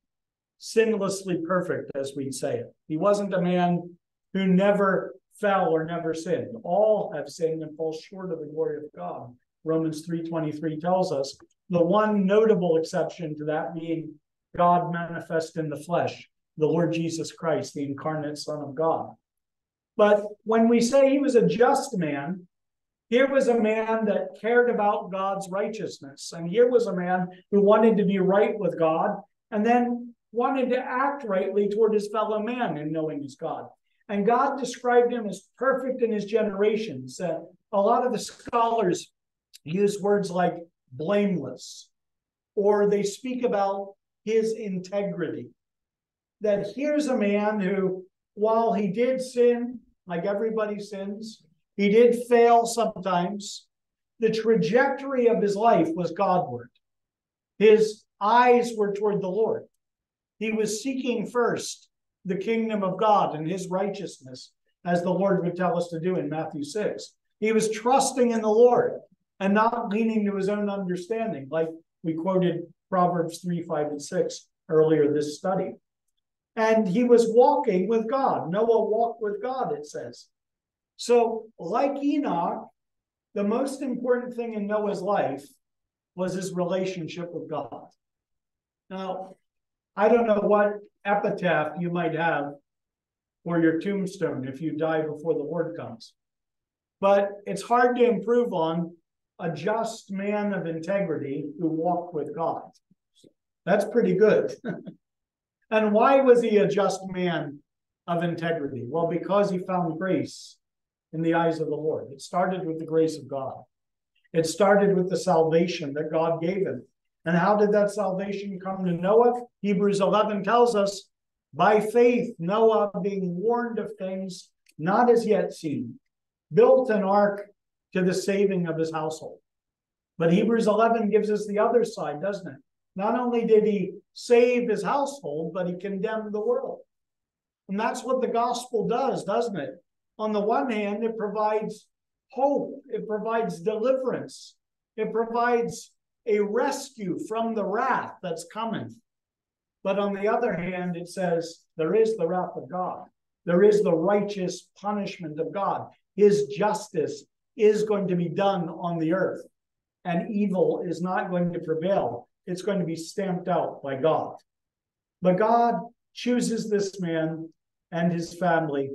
sinlessly perfect, as we'd say it. He wasn't a man who never fell or never sinned. All have sinned and fall short of the glory of God. Romans 3:23 tells us the one notable exception to that being God manifest in the flesh, the Lord Jesus Christ, the incarnate Son of God. But when we say he was a just man, here was a man that cared about God's righteousness. And here was a man who wanted to be right with God and then wanted to act rightly toward his fellow man in knowing his God. And God described him as perfect in his generations. Uh, a lot of the scholars use words like blameless, or they speak about his integrity. That here's a man who, while he did sin, like everybody sins, he did fail sometimes. The trajectory of his life was Godward. His eyes were toward the Lord. He was seeking first the kingdom of God and his righteousness, as the Lord would tell us to do in Matthew 6. He was trusting in the Lord. and not leaning to his own understanding, like we quoted Proverbs 3, 5, and 6 earlier this study. And he was walking with God. Noah walked with God, it says. So, like Enoch, the most important thing in Noah's life was his relationship with God. Now, I don't know what epitaph you might have for your tombstone if you die before the Lord comes, but it's hard to improve on a just man of integrity who walked with God. That's pretty good. and why was he a just man of integrity? Well, because he found grace in the eyes of the Lord. It started with the grace of God. It started with the salvation that God gave him. And how did that salvation come to Noah? Hebrews 11 tells us by faith, Noah, being warned of things not as yet seen, built an ark to the saving of his household. But Hebrews 11 gives us the other side, doesn't it? Not only did he save his household, but he condemned the world. And that's what the gospel does, doesn't it? On the one hand, it provides hope, it provides deliverance, it provides a rescue from the wrath that's coming. But on the other hand, it says there is the wrath of God. There is the righteous punishment of God. His justice is going to be done on the earth, and evil is not going to prevail. It's going to be stamped out by God. But God chooses this man and his family,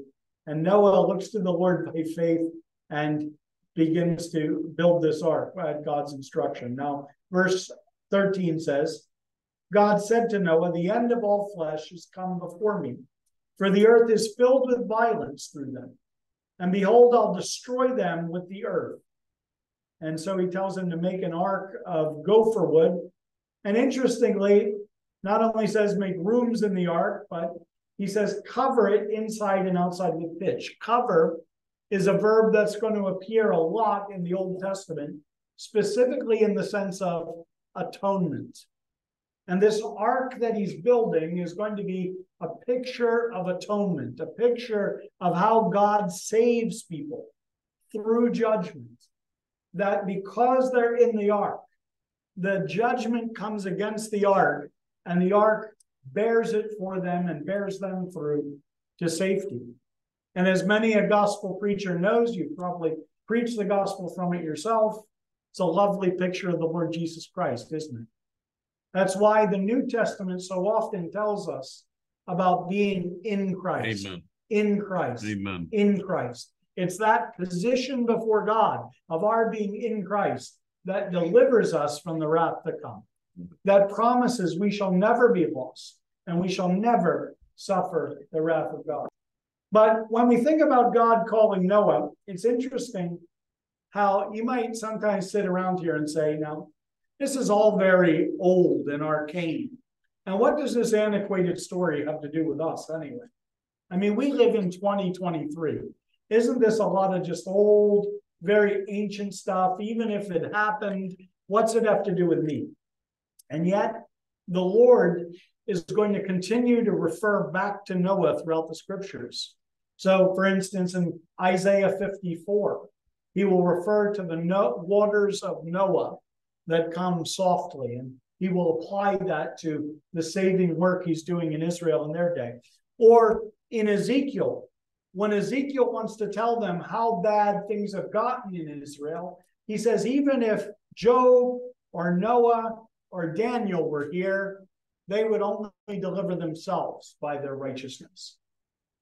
and Noah looks to the Lord by faith and begins to build this ark at God's instruction. Now, verse 13 says, God said to Noah, The end of all flesh has come before me, for the earth is filled with violence through them. And behold, I'll destroy them with the earth. And so he tells him to make an ark of gopher wood. And interestingly, not only says make rooms in the ark, but he says cover it inside and outside with pitch. Cover is a verb that's going to appear a lot in the Old Testament, specifically in the sense of atonement. And this ark that he's building is going to be a picture of atonement, a picture of how God saves people through judgment. That because they're in the ark, the judgment comes against the ark, and the ark bears it for them and bears them through to safety. And as many a gospel preacher knows, you probably preached the gospel from it yourself. It's a lovely picture of the Lord Jesus Christ, isn't it? That's why the New Testament so often tells us about being in Christ. Amen. In Christ. Amen. In Christ. It's that position before God of our being in Christ that delivers us from the wrath to come. That promises we shall never be lost and we shall never suffer the wrath of God. But when we think about God calling Noah, it's interesting how you might sometimes sit around here and say, now, this is all very old and arcane. And what does this antiquated story have to do with us anyway? I mean, we live in 2023. Isn't this a lot of just old, very ancient stuff? Even if it happened, what's it have to do with me? And yet, the Lord is going to continue to refer back to Noah throughout the scriptures. So, for instance, in Isaiah 54, he will refer to the no- waters of Noah that come softly, and he will apply that to the saving work he's doing in Israel in their day. Or in Ezekiel, when Ezekiel wants to tell them how bad things have gotten in Israel, he says, even if Job or Noah or Daniel were here, they would only deliver themselves by their righteousness.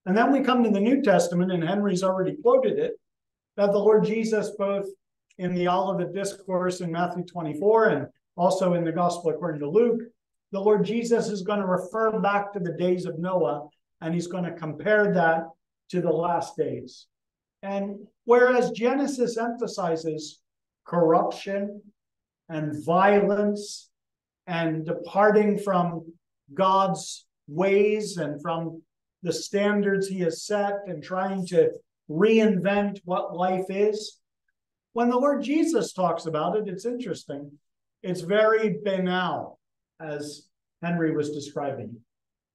And then we come to the New Testament, and Henry's already quoted it, that the Lord Jesus, both in the Olivet Discourse in Matthew 24 and also in the Gospel according to Luke, the Lord Jesus is going to refer back to the days of Noah, and he's going to compare that to the last days. And whereas Genesis emphasizes corruption and violence and departing from God's ways and from the standards he has set and trying to reinvent what life is. When the Lord Jesus talks about it, it's interesting. It's very banal, as Henry was describing.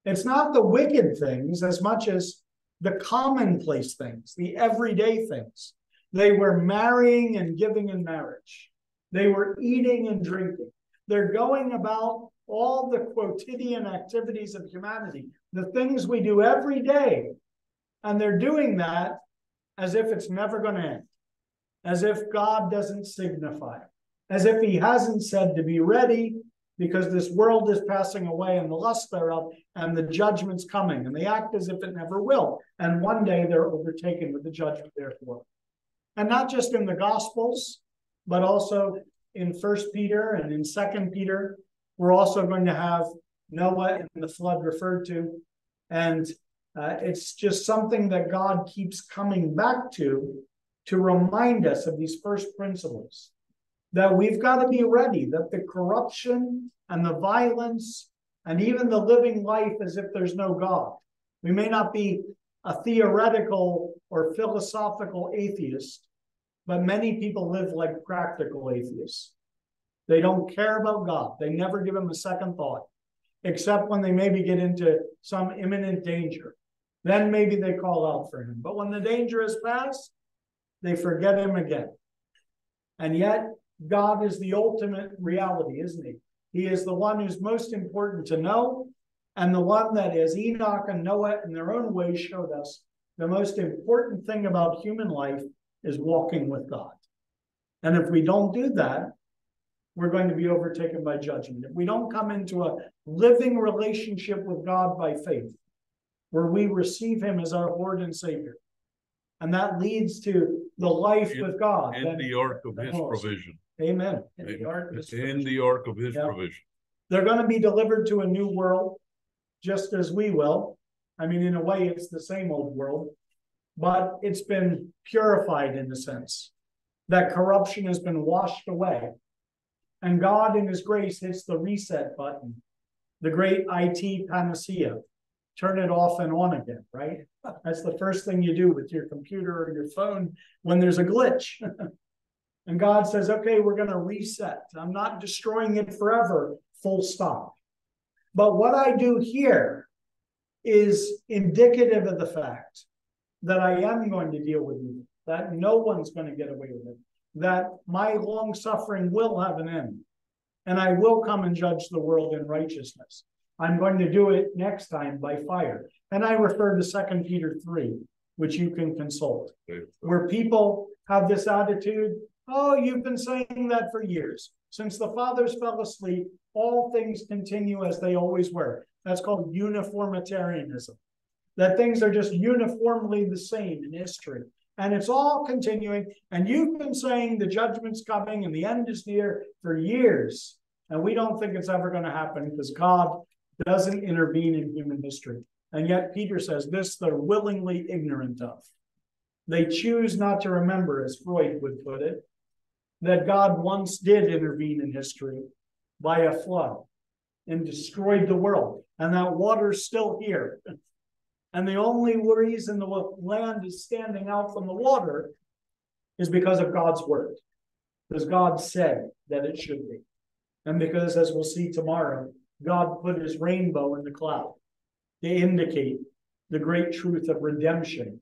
It's not the wicked things as much as the commonplace things, the everyday things. They were marrying and giving in marriage. They were eating and drinking. They're going about all the quotidian activities of humanity, the things we do every day. And they're doing that as if it's never going to end, as if God doesn't signify, as if He hasn't said to be ready because this world is passing away and the lust thereof and the judgment's coming. And they act as if it never will. And one day they're overtaken with the judgment, therefore. And not just in the Gospels, but also in First Peter and in Second Peter. We're also going to have Noah and the flood referred to. And uh, it's just something that God keeps coming back to to remind us of these first principles that we've got to be ready, that the corruption and the violence and even the living life as if there's no God. We may not be a theoretical or philosophical atheist, but many people live like practical atheists. They don't care about God. They never give him a second thought, except when they maybe get into some imminent danger. Then maybe they call out for him. But when the danger is past, they forget him again. And yet, God is the ultimate reality, isn't he? He is the one who's most important to know, and the one that is Enoch and Noah in their own way showed us, the most important thing about human life is walking with God. And if we don't do that, we're going to be overtaken by judgment. If we don't come into a living relationship with God by faith, where we receive Him as our Lord and Savior, and that leads to the life In- with God. In the ark of his provision. Amen. In the ark of His In the ark of his provision. They're going to be delivered to a new world, just as we will. I mean, in a way, it's the same old world, but it's been purified in a sense. That corruption has been washed away. And God, in His grace, hits the reset button, the great IT panacea. Turn it off and on again, right? That's the first thing you do with your computer or your phone when there's a glitch. And God says, okay, we're going to reset. I'm not destroying it forever, full stop. But what I do here is indicative of the fact that I am going to deal with you, that no one's going to get away with it, that my long suffering will have an end, and I will come and judge the world in righteousness. I'm going to do it next time by fire. And I refer to Second Peter 3, which you can consult, where people have this attitude Oh, you've been saying that for years. Since the fathers fell asleep, all things continue as they always were. That's called uniformitarianism. That things are just uniformly the same in history. And it's all continuing. And you've been saying the judgment's coming and the end is near for years. And we don't think it's ever going to happen because God doesn't intervene in human history. And yet Peter says this they're willingly ignorant of. They choose not to remember, as Freud would put it, that God once did intervene in history by a flood and destroyed the world, and that water's still here. And the only reason the land is standing out from the water is because of God's word, because God said that it should be. And because, as we'll see tomorrow, God put his rainbow in the cloud to indicate the great truth of redemption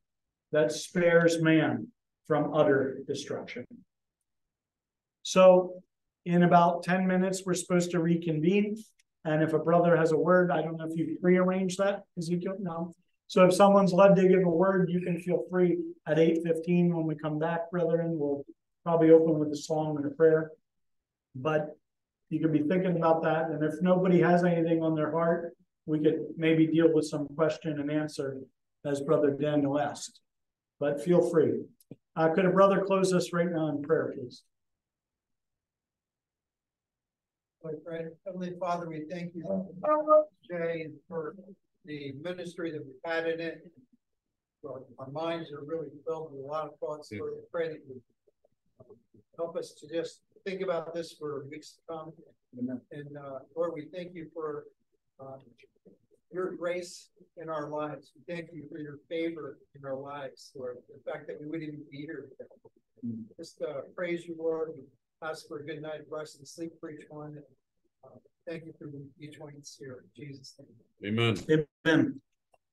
that spares man from utter destruction. So in about 10 minutes, we're supposed to reconvene. And if a brother has a word, I don't know if you prearrange that, Ezekiel. No. So if someone's led to give a word, you can feel free at 8:15 when we come back, brethren. We'll probably open with a song and a prayer. But you can be thinking about that. And if nobody has anything on their heart, we could maybe deal with some question and answer as Brother Daniel asked. But feel free. Uh, could a brother close us right now in prayer, please? Heavenly Father, we thank you, Jay, for the ministry that we've had in it. Well, Our minds are really filled with a lot of thoughts, Lord, we pray that you help us to just think about this for weeks to come. And, uh, Lord, we thank you for, uh, your grace in our lives. We thank you for your favor in our lives, Lord, the fact that we wouldn't even be here. today. Just, uh, praise you, Lord, We ask for a good night, rest and sleep for each one. Uh, Thank you for each one here, in Jesus' name. Amen. Amen.